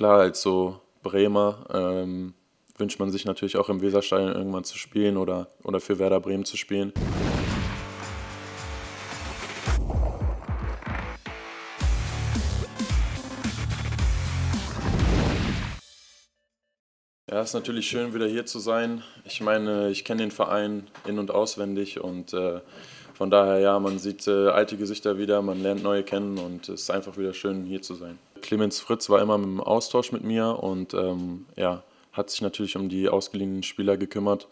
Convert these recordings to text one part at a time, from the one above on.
klar, als so Bremer ähm, wünscht man sich natürlich auch im Weserstadion irgendwann zu spielen oder, oder für Werder Bremen zu spielen. Ja, es ist natürlich schön, wieder hier zu sein. Ich meine, ich kenne den Verein in- und auswendig und äh, von daher, ja, man sieht äh, alte Gesichter wieder, man lernt neue kennen und es ist einfach wieder schön, hier zu sein. Clemens Fritz war immer im Austausch mit mir und ähm, ja, hat sich natürlich um die ausgeliehenen Spieler gekümmert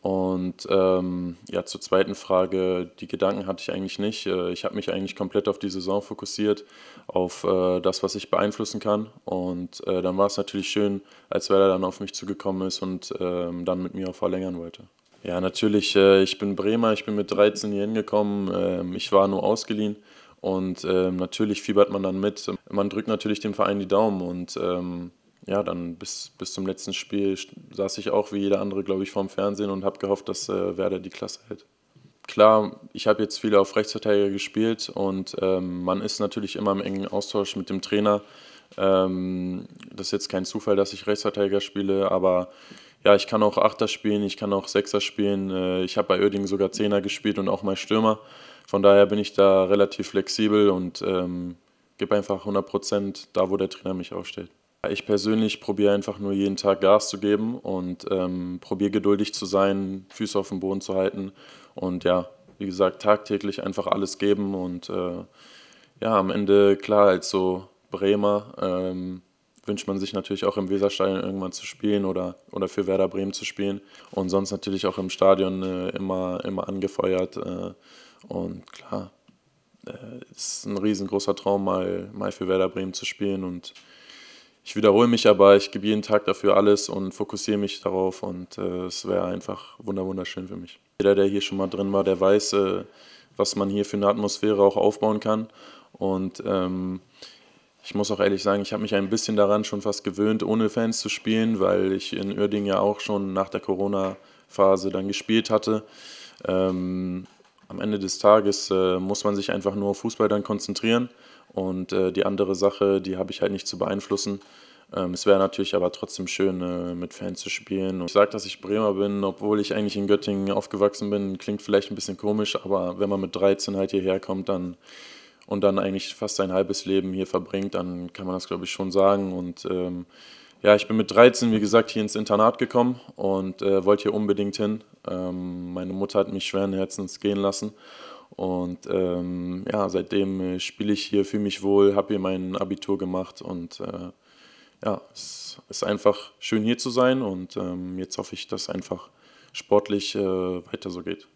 und ähm, ja, zur zweiten Frage, die Gedanken hatte ich eigentlich nicht. Äh, ich habe mich eigentlich komplett auf die Saison fokussiert, auf äh, das, was ich beeinflussen kann. Und äh, dann war es natürlich schön, als Werder dann auf mich zugekommen ist und ähm, dann mit mir auch verlängern wollte. Ja, natürlich, äh, ich bin Bremer, ich bin mit 13 hier hingekommen, ähm, ich war nur ausgeliehen. Und ähm, natürlich fiebert man dann mit. Man drückt natürlich dem Verein die Daumen und ähm, ja, dann bis, bis zum letzten Spiel saß ich auch wie jeder andere, glaube ich, vorm Fernsehen und habe gehofft, dass äh, Werder die Klasse hält. Klar, ich habe jetzt viele auf Rechtsverteidiger gespielt und ähm, man ist natürlich immer im engen Austausch mit dem Trainer. Ähm, das ist jetzt kein Zufall, dass ich Rechtsverteidiger spiele, aber ja, ich kann auch Achter spielen, ich kann auch Sechser spielen. Äh, ich habe bei Oerding sogar Zehner gespielt und auch mal Stürmer. Von daher bin ich da relativ flexibel und ähm, gebe einfach 100 Prozent da, wo der Trainer mich aufstellt. Ich persönlich probiere einfach nur jeden Tag Gas zu geben und ähm, probiere geduldig zu sein, Füße auf dem Boden zu halten und ja, wie gesagt, tagtäglich einfach alles geben und äh, ja, am Ende, klar, als so Bremer ähm, wünscht man sich natürlich auch im Weserstadion irgendwann zu spielen oder, oder für Werder Bremen zu spielen. Und sonst natürlich auch im Stadion äh, immer, immer angefeuert äh, und klar, es äh, ist ein riesengroßer Traum, mal, mal für Werder Bremen zu spielen. Und ich wiederhole mich aber, ich gebe jeden Tag dafür alles und fokussiere mich darauf. Und äh, es wäre einfach wunderschön für mich. Jeder, der hier schon mal drin war, der weiß, äh, was man hier für eine Atmosphäre auch aufbauen kann. Und ähm, ich muss auch ehrlich sagen, ich habe mich ein bisschen daran schon fast gewöhnt, ohne Fans zu spielen, weil ich in Uerdingen ja auch schon nach der Corona-Phase dann gespielt hatte. Ähm, am Ende des Tages äh, muss man sich einfach nur auf Fußball dann konzentrieren und äh, die andere Sache, die habe ich halt nicht zu beeinflussen. Ähm, es wäre natürlich aber trotzdem schön, äh, mit Fans zu spielen. Und ich sage, dass ich Bremer bin, obwohl ich eigentlich in Göttingen aufgewachsen bin. Klingt vielleicht ein bisschen komisch, aber wenn man mit 13 halt hierher kommt dann, und dann eigentlich fast sein halbes Leben hier verbringt, dann kann man das, glaube ich, schon sagen. Und ähm, ja, ich bin mit 13, wie gesagt, hier ins Internat gekommen und äh, wollte hier unbedingt hin. Ähm, meine Mutter hat mich schweren Herzens gehen lassen. Und ähm, ja, seitdem äh, spiele ich hier, fühle mich wohl, habe hier mein Abitur gemacht und äh, ja, es ist einfach schön hier zu sein und ähm, jetzt hoffe ich, dass einfach sportlich äh, weiter so geht.